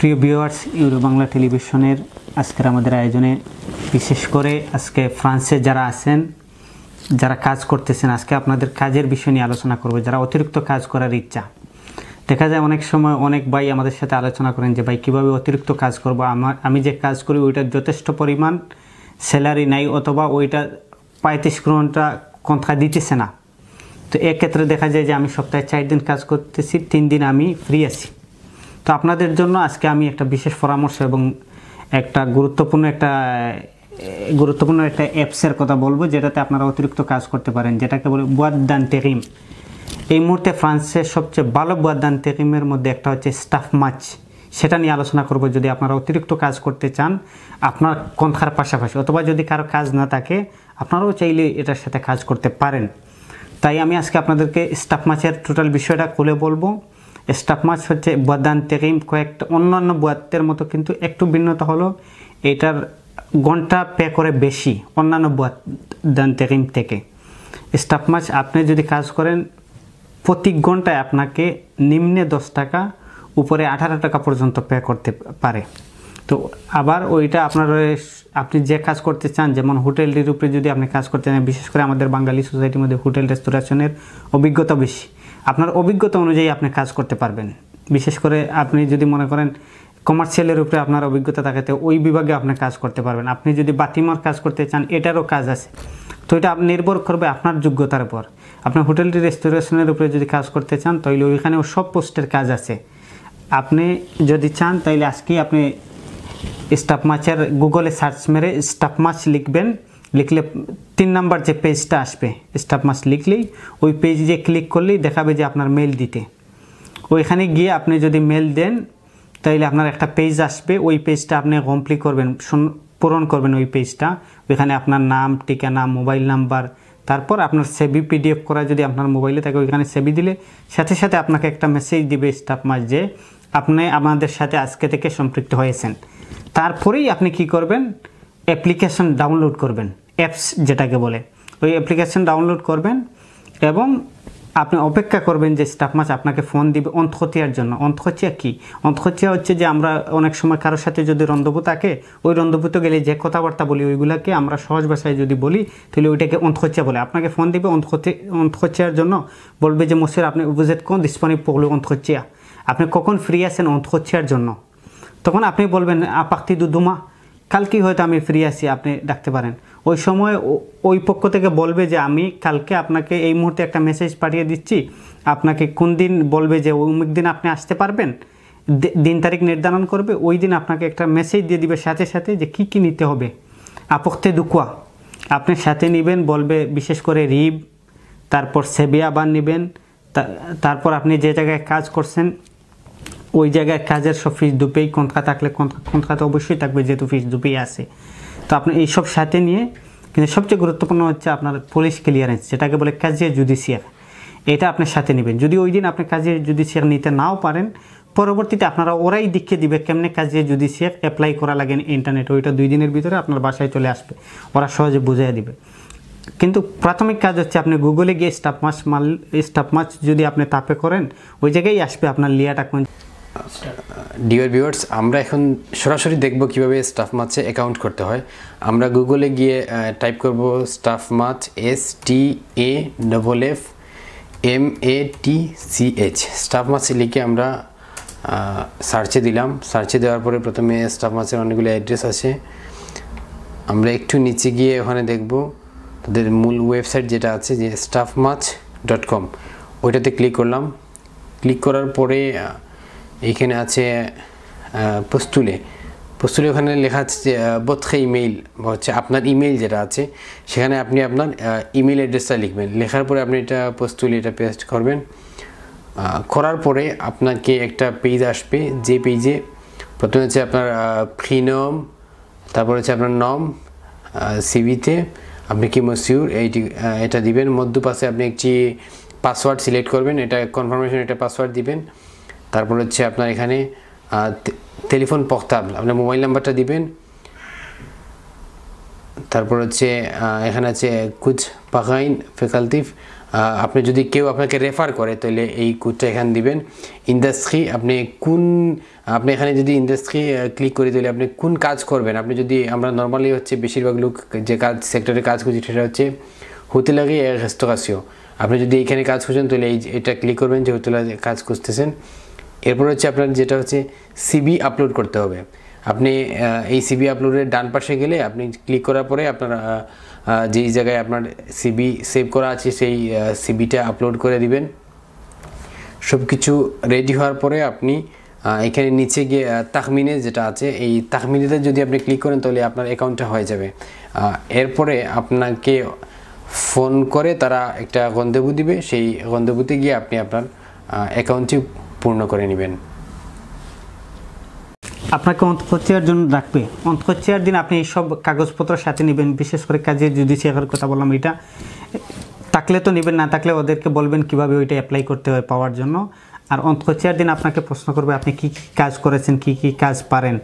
প্রিয় viewers euro Bangla টেলিভিশনের আজকের আমাদের আয়োজনে বিশেষ করে আজকে ফ্রান্সে যারা আছেন, যারা কাজ করতেছেন, আজকে আপনাদের কাজের বিষয় নিয়ে আলোচনা করব, যারা অতিরিক্ত কাজ করার ইচ্ছা। দেখা যায় অনেক সময় অনেক ভাই আমাদের সাথে আলোচনা করেন যে, ভাই, কীভাবে অতিরিক্ত কাজ করব? আমার আমি যে কাজ করি ওইটার যথেষ্ট পরিমাণ স্যালারি নাই অথবা ওইটা পঁয়ত্রিশ ঘণ্টা কন্ট্রা দিতেছে না। তো এক্ষেত্রে দেখা যায় যে, আমি সপ্তাহে চার দিন কাজ করতেছি, তিন দিন আমি ফ্রি আছি। তো আপনাদের জন্য আজকে আমি একটা বিশেষ পরামর্শ এবং একটা গুরুত্বপূর্ণ একটা গুরুত্বপূর্ণ একটা অ্যাপসের কথা বলব, যেটাতে আপনারা অতিরিক্ত কাজ করতে পারেন, যেটাকে বলে বুয়াদান টেরিম এই মুহূর্তে ফ্রান্সের সবচেয়ে ভালো বুয়াদান টেরিমের মধ্যে একটা হচ্ছে স্টাফ মাছ সেটা নিয়ে আলোচনা করব, যদি আপনারা অতিরিক্ত কাজ করতে চান, আপনার কন্থার পাশাপাশি, অথবা যদি কারও কাজ না থাকে, আপনারাও চাইলে এটার সাথে কাজ করতে পারেন। তাই আমি আজকে আপনাদেরকে স্টাফ মাছের টোটাল বিষয়টা খুলে বলব। স্টাফ মাছ হচ্ছে বদান তেকিম কয়েকটা অন্যান্য বাতের মতো কিন্তু একটু ভিন্নতা হলো। এটার ঘণ্টা পে করে বেশি অন্যান্য দান তেকিম থেকে। স্টাফ মাছ, আপনি যদি কাজ করেন প্রতি ঘন্টায় আপনাকে নিম্নে দশ টাকা, উপরে আঠারো টাকা পর্যন্ত পে করতে পারে। তো আবার ওইটা আপনার আপনি যে কাজ করতে চান, যেমন হোটেলটির উপরে যদি আপনি কাজ করতে চান, বিশেষ করে আমাদের বাঙালি সোসাইটির মধ্যে হোটেল রেস্টোরেশনের অভিজ্ঞতা বেশি। আপনার অভিজ্ঞতা অনুযায়ী আপনি কাজ করতে পারবেন। বিশেষ করে আপনি যদি মনে করেন কমার্শিয়ালের উপরে আপনার অভিজ্ঞতা থাকে, তো ওই বিভাগে আপনি কাজ করতে পারবেন। আপনি যদি বাতিমার কাজ করতে চান, এটারও কাজ আছে। তো এটা নির্ভর করবে আপনার যোগ্যতার উপর। আপনি হোটেলটি রেস্টোরেশনের উপরে যদি কাজ করতে চান তাহলে ওইখানেও সব পোস্টের কাজ আছে। আপনি যদি চান তাহলে আজকেই আপনি স্টাফ মাছের গুগলে সার্চ মেরে স্টাফ মাছ লিখবেন। লিখলে তিন নাম্বার যে পেজটা আসবে স্টাফ মাছ লিখলেই ওই পেজে ক্লিক করলেই দেখাবে যে আপনার মেল দিতে। ওইখানে গিয়ে আপনি যদি মেল দেন, তাইলে আপনার একটা পেজ আসবে, ওই পেজটা আপনি কমপ্লিট করবেন পূরণ করবেন ওই পেজটা ওইখানে আপনার নাম, ঠিকানা মোবাইল নাম্বার তারপর আপনার সেবি পিডিএফ করা যদি আপনার মোবাইলে থাকে, ওইখানে সেভি দিলে সাথে সাথে আপনাকে একটা মেসেজ দিবে স্টাফ মাস যে, আপনি আমাদের সাথে আজকে থেকে সম্পৃক্ত হয়েছেন। তারপরেই আপনি কি করবেন? অ্যাপ্লিকেশন ডাউনলোড করবেন, অ্যাপস যেটাকে বলে। ওই অ্যাপ্লিকেশন ডাউনলোড করবেন এবং আপনি অপেক্ষা করবেন যে স্টাফ মাছ আপনাকে ফোন দিবে। অন্তহতিয়ার জন্য। অন্তহতিয়া কী? অন্তহতিয়া হচ্ছে যে আমরা অনেক সময় কারোর সাথে যদি রন্ধবু থাকে, ওই রন্ধবুতে গেলে যে কথাবার্তা বলি, ওইগুলোকে আমরা সহজ ভাষায় যদি বলি, তাহলে ওইটাকে অন্তহত্যা বলে। আপনাকে ফোন দিবে অন্তহত্যার জন্য বলবে যে, মসির, আপনি বুঝেত কোন দিসপানি পড়ল অন্তহত্যা আপনি কখন ফ্রি আছেন অন্তহত্যার জন্য? তখন আপনি বলবেন, আপাক্তি দুদুমা। কালকেই হয়তো আমি ফ্রি আছি, আপনি ডাকতে পারেন। ওই সময় ওই পক্ষ থেকে বলবে যে আমি কালকে আপনাকে এই মুহূর্তে একটা মেসেজ পাঠিয়ে দিচ্ছি। আপনাকে কোন দিন বলবে যে অমুক দিন আপনি আসতে পারবেন? দিন তারিখ নির্ধারণ করবে, ওই দিন আপনাকে একটা মেসেজ দিয়ে দিবে সাথে সাথে যে কি কি নিতে হবে। আপক্তে দুকুয়া। আপনি সাথে নেবেন, বলবে বিশেষ করে রিব তারপর সেবিয়া বান নেবেন তারপর আপনি যে জায়গায় কাজ করছেন ওই জায়গায় কাজের সব ফিস দুপেই কন্ট্রা থাকলে কন্ট্রা তো অবশ্যই থাকবে যেহেতু ফিস দুপেই আছে। তো আপনি এইসব সাথে নিয়ে, কিন্তু সবচেয়ে গুরুত্বপূর্ণ হচ্ছে আপনার পুলিশ ক্লিয়ারেন্স যেটাকে বলে কাজিয়া জুডিশিয়ার এটা আপনার সাথে নেবেন। যদি ওই দিন আপনি কাজিয়া জুডিশিয়ার নিতে নাও পারেন, পরবর্তীতে আপনারা ওরাই দেখিয়ে দিবে কেমনে কাজিয়া জুডিশিয়ার অ্যাপ্লাই করা লাগে ইন্টারনেট ওইটা দুই দিনের ভিতরে আপনার বাসায় চলে আসবে। ওরা সহজে বুঝিয়ে দিবে। কিন্তু প্রাথমিক কাজ হচ্ছে আপনি গুগলে গিয়ে স্টাফ মাছ মাল স্টাফ মাছ যদি আপনি তাপে করেন, ওই জায়গায় আসবে আপনার লিয়াটা কোন ডিওর ভিউয়ার্স আমরা এখন সরাসরি দেখব কীভাবে স্টাফ মাছে অ্যাকাউন্ট করতে হয়। আমরা গুগলে গিয়ে টাইপ করব staff match S T A double F M A T C H staff match লিখে আমরা সার্চে দিলাম। সার্চে দেওয়ার পরে প্রথমে স্টাফ মাছের অনেকগুলো অ্যাড্রেস আছে আমরা একটু নিচে গিয়ে ওখানে দেখব। তাদের মূল ওয়েবসাইট যেটা আছে, যে স্টাফ মাছ ডট কম ওইটাতে ক্লিক করলাম। ক্লিক করার পরে এইখানে আছে পোস্তুলে পোস্তুলে ওখানে লেখা আছে বোধে ইমেইল হচ্ছে আপনার ইমেইল যেটা আছে, সেখানে আপনি আপনার ইমেইল অ্যাড্রেসটা লিখবেন। লেখার পরে আপনি এটা পোস্তুলে এটা পেস্ট করবেন। করার পরে আপনাকে একটা পেজ আসবে, যে পেজে প্রথমে হচ্ছে আপনার ফ্রিনম তারপর হচ্ছে আপনার নম সিভিতে আপনি কি মসিউর, এইটি এটা দিবেন। মধ্য পাশে আপনি একটি পাসওয়ার্ড সিলেক্ট করবেন। এটা কনফার্মেশন এটা পাসওয়ার্ড দিবেন। তারপর হচ্ছে আপনার এখানে টেলিফোন পক্তাবল আপনার মোবাইল নাম্বারটা দিবেন। তারপর হচ্ছে এখানে আছে কুচ পাকাইন ফেকালতিফ আপনি যদি কেউ আপনাকে রেফার করে, তাহলে এই কোডটা এখানে দিবেন। ইন্ডাস্ট্রি আপনি কোন, আপনি এখানে যদি ইন্ডাস্ট্রি ক্লিক করি, তাহলে আপনি কোন কাজ করবেন? আপনি যদি, আমরা নর্মালি হচ্ছে বেশিরভাগ লোক যে কাজ সেক্টরে কাজ করছি সেটা হচ্ছে হোটেলারি রেস্টোরাসিও আপনি যদি এখানে কাজ করছেন তাহলে এই এটা ক্লিক করবেন যে হোটেলারি কাজ খুঁজতেছেন। এরপর হচ্ছে আপনার যেটা হচ্ছে সিবি আপলোড করতে হবে। আপনি এই সিবি আপলোডের ডান পাশে গেলে আপনি ক্লিক করার পরে আপনার যেই জায়গায় আপনার সিবি সেভ করা আছে সেই সিবিটা আপলোড করে দিবেন। সব কিছু রেডি হওয়ার পরে আপনি এখানে নিচে গিয়ে আহ, তাখমিনে যেটা আছে এই তাখমিনেতে যদি আপনি ক্লিক করেন তাহলে আপনার অ্যাকাউন্টটা হয়ে যাবে। এরপরে আপনাকে ফোন করে তারা একটা গন্তব্য দিবে। সেই গন্তব্যতে গিয়ে আপনি আপনার অ্যাকাউন্টটি পূর্ণ করে নেবেন। আপনাকে অন্তঃকচ্ছিয়ার জন্য রাখবে অন্তঃকচ্ছিয়ার দিন আপনি এইসব কাগজপত্র সাথে নেবেন, বিশেষ করে কাজে জুডিশিয়ার কথা বললাম এটা। থাকলে তো নেবেন, না থাকলে ওদেরকে বলবেন কীভাবে ওইটা অ্যাপ্লাই করতে হয় পাওয়ার জন্য। আর অন্তঃকচ্ছিয়ার দিন আপনাকে প্রশ্ন করবে, আপনি কি কি কাজ করেছেন, কি কি কাজ পারেন?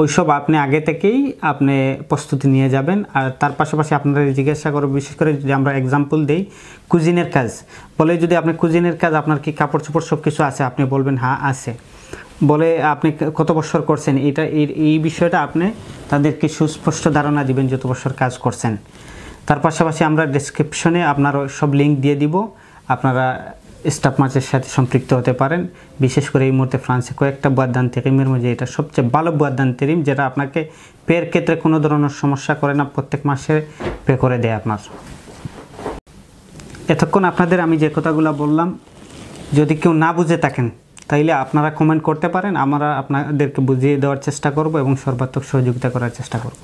ওইসব আপনি আগে থেকেই আপনি প্রস্তুতি নিয়ে যাবেন। আর তার পাশাপাশি আপনারা জিজ্ঞাসা করবে বিশেষ করে যদি আমরা এক্সাম্পল দিই কুজিনের কাজ। বলে যদি আপনি কুজিনের কাজ, আপনার কি কাপড় চোপড় সব কিছু আছে? আপনি বলবেন হ্যাঁ আছে। বলে আপনি কত বছর করছেন? এটা এই বিষয়টা আপনি তাদেরকে সুস্পষ্ট ধারণা দিবেন যত বছর কাজ করছেন। তার পাশাপাশি আমরা ডেসক্রিপশনে আপনার সব লিঙ্ক দিয়ে দিব। আপনারা স্টাফ মার্চের সাথে সম্পৃক্ত হতে পারেন। বিশেষ করে এই মুহূর্তে ফ্রান্সে কয়েকটা বাদদান তেরিমের মধ্যে এটা সবচেয়ে ভালো বাদদান তেরিম যেটা আপনাকে পের ক্ষেত্রে কোনো ধরনের সমস্যা করে না, প্রত্যেক মাসে পে করে দেয় আপনার। এতক্ষণ আপনাদের আমি যে কথাগুলো বললাম, যদি কেউ না বুঝে থাকেন, তাইলে আপনারা কমেন্ট করতে পারেন, আমরা আপনাদেরকে বুঝিয়ে দেওয়ার চেষ্টা করব এবং সর্বাত্মক সহযোগিতা করার চেষ্টা করব।